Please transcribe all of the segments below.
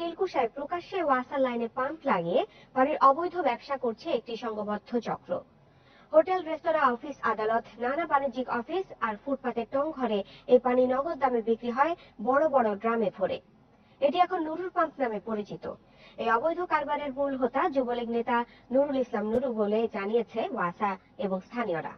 দিলকুশায় প্রকাশ্যে ওয়াসার লাইনে পাম্প লাগিয়ে পানির অবৈধ ব্যবসা করছে একটি সংঘবদ্ধ চক্র। হোটেল, রেস্তোরাঁ, অফিস, আদালত, নানা বাণিজ্যিক অফিস আর ফুটপাতের টং ঘরে এই পানি নগদ দামে বিক্রি হয় বড় বড় ড্রামে ভরে। এটি এখন নুরুল পাম্প নামে পরিচিত। এই অবৈধ কারবারের মূল হোতা যুবলীগ নেতা নুরুল ইসলাম নুরু বলে জানিয়েছে ওয়াসা এবং স্থানীয়রা।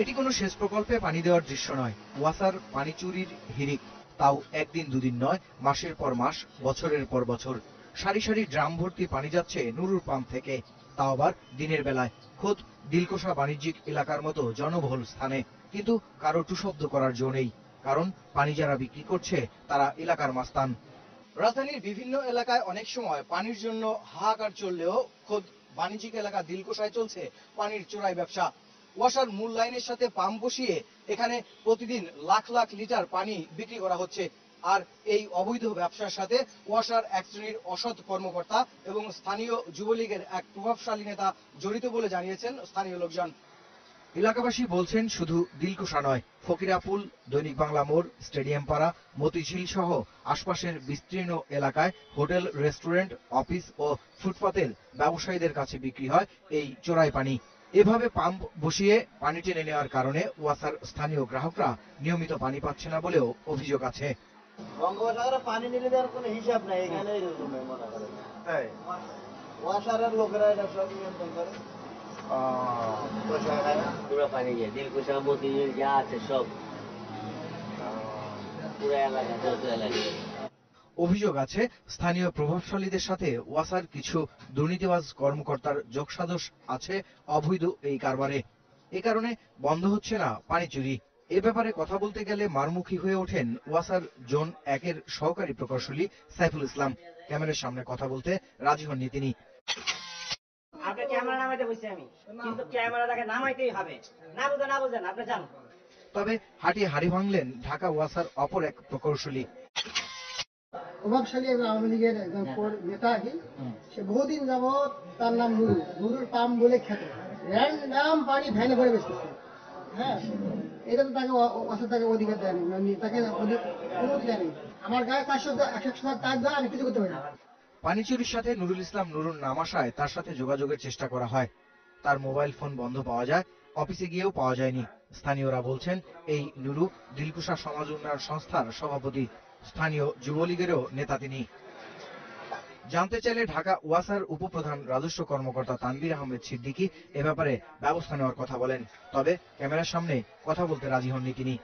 এটি কোনো সেচ প্রকল্পে পানি দেওয়ার দৃশ্য নয়। ওয়াসার পানি চুরির হিরিক তাও একদিন দুদিন নয়, মাসের পর মাস, বছরের পর বছর। সারি সারি ড্রাম ভর্তি পানি যাচ্ছে নুরুর পাম্প থেকে। তাও আবার দিনের বেলায়। খোদ দিলকোষা বাণিজ্যিক এলাকার মতো জনবহুল স্থানে। কিন্তু কারও টুশব্দ করার জো নেই। কারণ পানি যারা বিক্রি করছে, তারা এলাকার মাস্তান। রাজধানীর বিভিন্ন এলাকায় অনেক সময় পানির জন্য হাহাকার চললেও খোদ বাণিজ্যিক এলাকা দিলকোষায় চলছে পানির চোরাই ব্যবসা। ওয়াসার মূল লাইনের সাথে পাম্প বসিয়ে এখানে প্রতিদিন লাখ লাখ লিটার পানি বিক্রি করা হচ্ছে। আর এই অবৈধ ব্যবসার সাথে ওয়াসার এক শ্রেণির অসৎ কর্মকর্তা এবং স্থানীয় যুবলীগের এক প্রভাবশালী নেতা জড়িত বলে জানিয়েছেন স্থানীয় লোকজন। এলাকাবাসী বলছেন, শুধু দিলকুশা নয়, ফকিরাপুল, দৈনিক বাংলা মোড়, স্টেডিয়াম পাড়া, মতিঝিল সহ আশপাশের বিস্তীর্ণ এলাকায় হোটেল, রেস্টুরেন্ট, অফিস ও ফুটপাতের ব্যবসায়ীদের কাছে বিক্রি হয় এই চোরাই পানি। এভাবে পাম্প বসিয়ে পানি টেনে নেওয়ার কারণে ওয়াসার স্থানীয় গ্রাহকরা নিয়মিত পানি পাচ্ছে না বলেও অভিযোগ আছে। বঙ্গোপসাগরে পানি নিলে দেওয়ার কোনো হিসাব নাই এখানে এরকম ওয়াসারের লোকেরা এটা সব নিয়ন্ত্রণ করে। পয়সা খায় না। পুরো পানি যায় দিলকুশা মতিঝিল যা আছে সব। পুরো এলাকা যত এলাকা। অভিযোগ আছে স্থানীয় প্রভাবশালীদের সাথে ওয়াসার কিছু দুর্নীতিবাজ কর্মকর্তার যোগসাদশ আছে অবৈধ এই কারবারে। এ কারণে বন্ধ হচ্ছে না পানি চুরি। এ ব্যাপারে কথা বলতে গেলে মারমুখী হয়ে ওঠেন ওয়াসার জোন একের সহকারী প্রকৌশলী সাইফুল ইসলাম। ক্যামেরার সামনে কথা বলতে রাজি হননি তিনি। আপনি ক্যামেরা নামাইতে বসছি আমি। কিন্তু ক্যামেরাটাকে নামাইতেই হবে। না বুঝে না বুঝেন আপনি যান তবে হাঁটিয়ে হাড়ি ভাঙলেন ঢাকা ওয়াসার অপর এক প্রকৌশলী। প্রভাবশালী আওয়ামী লীগের একজন নেতা আর কি সে বহুদিন যাবৎ তার নাম নুরু নুরুর পাম বলে খ্যাত। র্যান্ডাম পানি ভ্যানে ভরে বেচতেছে হ্যাঁ এটা তো তাকে অ- অ- তাকে অধিকার দেয়নি মানে তাকে অনুমতি দেয়নি। আমার গায়ে তার সাথে একশো টাকা তার দেওয়া আমি কিছু করতে পারি না। পানি চুরির সাথে নুরুল ইসলাম নুরুর নাম আসায় তার সাথে যোগাযোগের চেষ্টা করা হয়। তার মোবাইল ফোন বন্ধ পাওয়া যায়। অফিসে গিয়েও পাওয়া যায়নি। স্থানীয়রা বলছেন, এই নুরু দিলকুশা সমাজ উন্নয়ন সংস্থার সভাপতি। স্থানীয় যুবলীগেরও নেতা তিনি। জানতে চাইলে ঢাকা ওয়াসার উপপ্রধান রাজস্ব কর্মকর্তা তানবির আহমেদ সিদ্দিকী এ ব্যাপারে ব্যবস্থা নেওয়ার কথা বলেন। তবে ক্যামেরার সামনে কথা বলতে রাজি হননি তিনি।